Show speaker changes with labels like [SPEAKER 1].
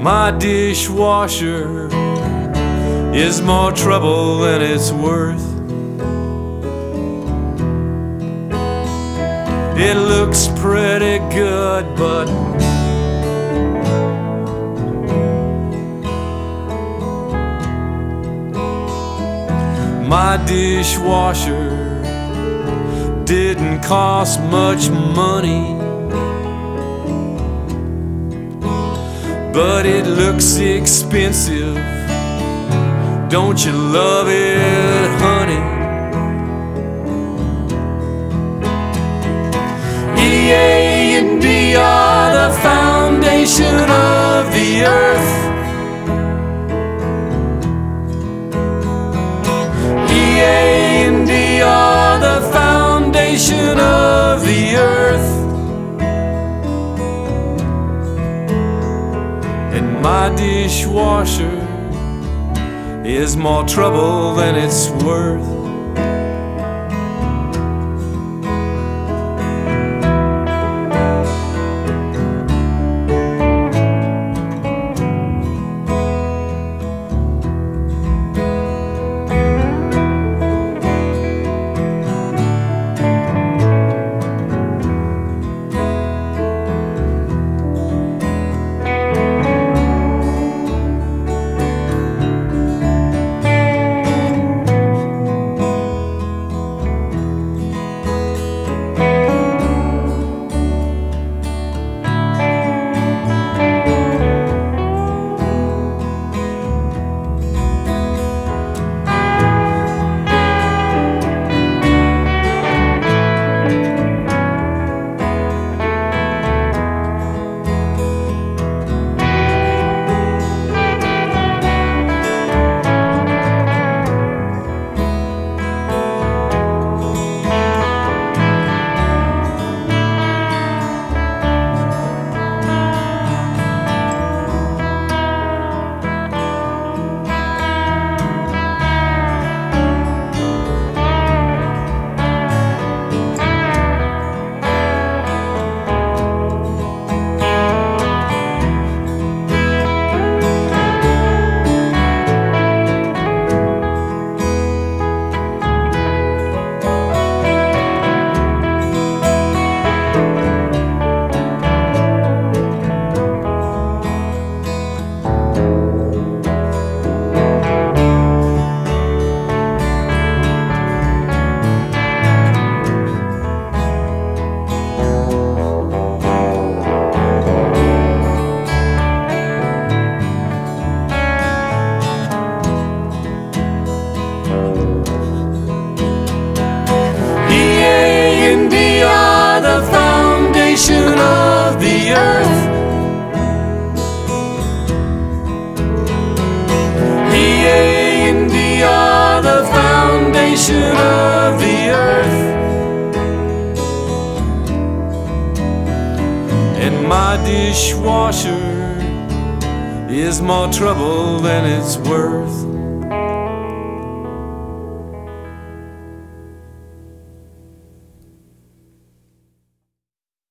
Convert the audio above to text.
[SPEAKER 1] my dishwasher is more trouble than it's worth. It looks pretty good, but my dishwasher didn't cost much money. But it looks expensive. Don't you love it, honey? EA and D are the foundation of the earth. EA and D are the foundation of my dishwasher is more trouble than it's worth. My dishwasher is more trouble than it's worth.